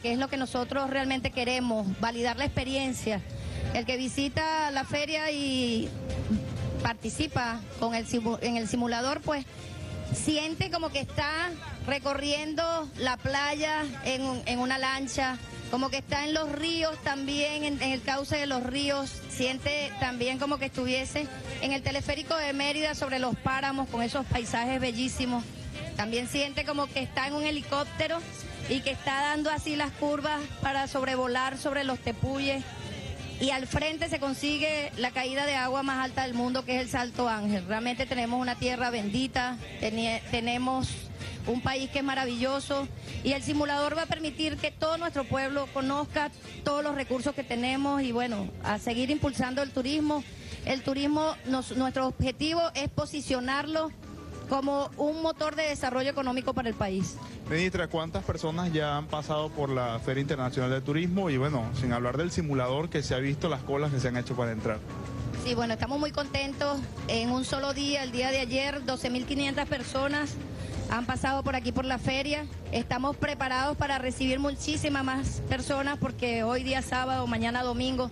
que es lo que nosotros realmente queremos, validar la experiencia. El que visita la feria y participa con el, en el simulador, pues siente como que está recorriendo la playa en, una lancha, como que está en los ríos también, en, en, el cauce de los ríos, siente también como que estuviese en el teleférico de Mérida sobre los páramos con esos paisajes bellísimos. También siente como que está en un helicóptero y que está dando así las curvas para sobrevolar sobre los tepuyes. Y al frente se consigue la caída de agua más alta del mundo, que es el Salto Ángel. Realmente tenemos una tierra bendita, tenemos un país que es maravilloso y el simulador va a permitir que todo nuestro pueblo conozca todos los recursos que tenemos y bueno, a seguir impulsando el turismo. El turismo, nuestro objetivo es posicionarlo como un motor de desarrollo económico para el país. Ministra, ¿cuántas personas ya han pasado por la Feria Internacional de Turismo? Y bueno, sin hablar del simulador que se ha visto, las colas que se han hecho para entrar. Sí, bueno, estamos muy contentos. En un solo día, el día de ayer, 12.500 personas han pasado por aquí por la feria. Estamos preparados para recibir muchísimas más personas porque hoy día sábado, mañana domingo,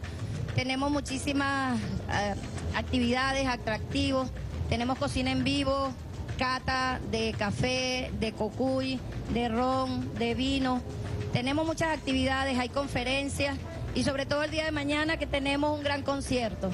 tenemos muchísimas eh, actividades, atractivos. Tenemos cocina en vivo, cata de café, de cocuy, de ron, de vino. Tenemos muchas actividades, hay conferencias y sobre todo el día de mañana que tenemos un gran concierto.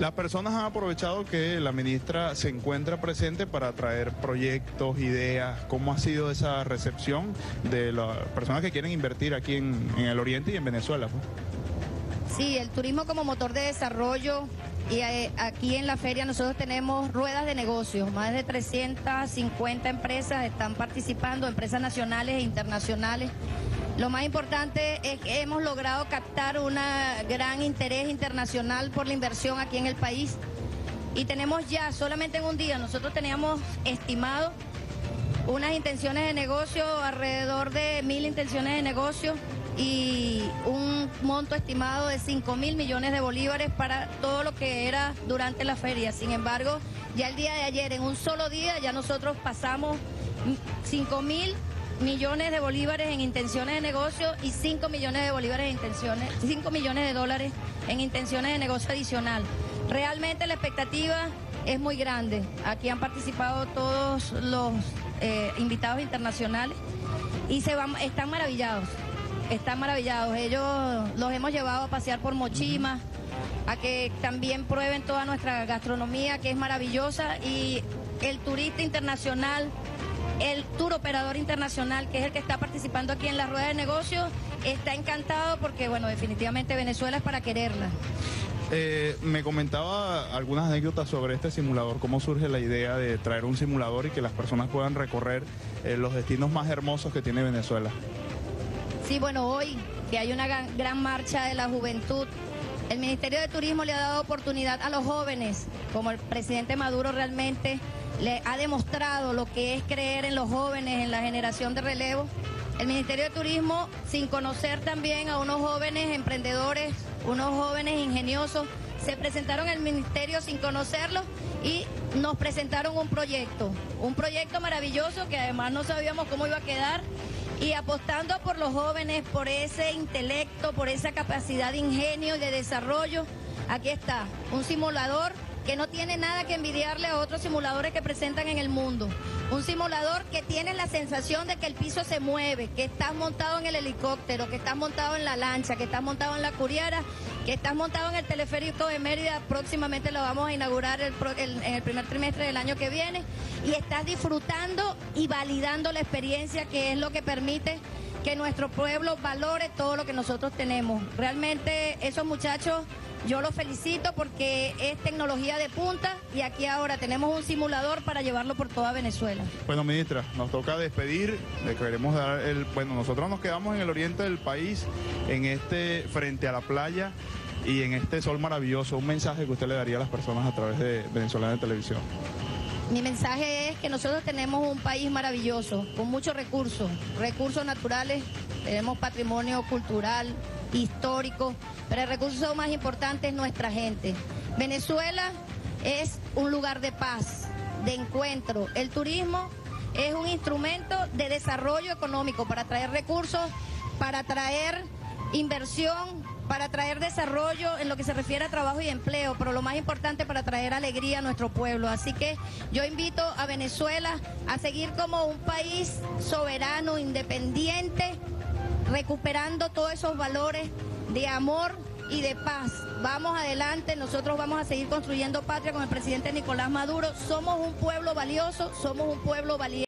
Las personas han aprovechado que la ministra se encuentra presente para traer proyectos, ideas. ¿Cómo ha sido esa recepción de las personas que quieren invertir aquí en, el Oriente y en Venezuela? Pues? Sí, el turismo como motor de desarrollo y eh, aquí en la feria nosotros tenemos ruedas de negocios, más de 350 empresas están participando, empresas nacionales e internacionales. Lo más importante es que hemos logrado captar un gran interés internacional por la inversión aquí en el país. Y tenemos ya solamente en un día, nosotros teníamos estimado unas intenciones de negocio, alrededor de mil intenciones de negocio y un monto estimado de 5 mil millones de bolívares para todo lo que era durante la feria. Sin embargo, ya el día de ayer, en un solo día, ya nosotros pasamos 5 mil millones de bolívares en intenciones de negocio y 5 millones de bolívares en intenciones, 5 millones de dólares en intenciones de negocio adicional. Realmente la expectativa es muy grande. Aquí han participado todos los eh, invitados internacionales y se van, están maravillados están maravillados. Ellos los hemos llevado a pasear por Mochima, a que también prueben toda nuestra gastronomía, que es maravillosa, y el turista internacional, el tour operador internacional, que es el que está participando aquí en la rueda de negocios, está encantado porque, bueno, definitivamente Venezuela es para quererla. Eh, me comentaba algunas anécdotas sobre este simulador, cómo surge la idea de traer un simulador y que las personas puedan recorrer eh, los destinos más hermosos que tiene Venezuela. Sí, bueno, hoy que hay una gran, marcha de la juventud, el Ministerio de Turismo le ha dado oportunidad a los jóvenes, como el presidente Maduro realmente le ha demostrado lo que es creer en los jóvenes, en la generación de relevo. El Ministerio de Turismo, sin conocer también a unos jóvenes emprendedores, unos jóvenes ingeniosos, se presentaron al ministerio sin conocerlos y nos presentaron un proyecto, un proyecto maravilloso que además no sabíamos cómo iba a quedar y apostando por los jóvenes, por ese intelecto, por esa capacidad de ingenio y de desarrollo. Aquí está, un simulador que no tiene nada que envidiarle a otros simuladores que presentan en el mundo. Un simulador que tiene la sensación de que el piso se mueve, que estás montado en el helicóptero, que estás montado en la lancha, que estás montado en la curiera, que estás montado en el teleférico de Mérida. Próximamente lo vamos a inaugurar en el primer trimestre del año que viene. Y estás disfrutando y validando la experiencia que es lo que permite que nuestro pueblo valore todo lo que nosotros tenemos. Realmente esos muchachos yo los felicito porque es tecnología de punta y aquí ahora tenemos un simulador para llevarlo por toda Venezuela. Bueno, ministra, nos toca despedir. Le queremos dar el. Bueno, nosotros nos quedamos en el oriente del país, en este frente a la playa y en este sol maravilloso. Un mensaje que usted le daría a las personas a través de Venezolana de Televisión. Mi mensaje es que nosotros tenemos un país maravilloso, con muchos recursos, recursos naturales, tenemos patrimonio cultural, histórico, pero el recurso más importante es nuestra gente. Venezuela es un lugar de paz, de encuentro. El turismo es un instrumento de desarrollo económico para traer recursos, para traer inversión, para traer desarrollo en lo que se refiere a trabajo y empleo, pero lo más importante para traer alegría a nuestro pueblo. Así que yo invito a Venezuela a seguir como un país soberano, independiente, recuperando todos esos valores de amor y de paz. Vamos adelante, nosotros vamos a seguir construyendo patria con el presidente Nicolás Maduro. Somos un pueblo valioso, somos un pueblo valiente.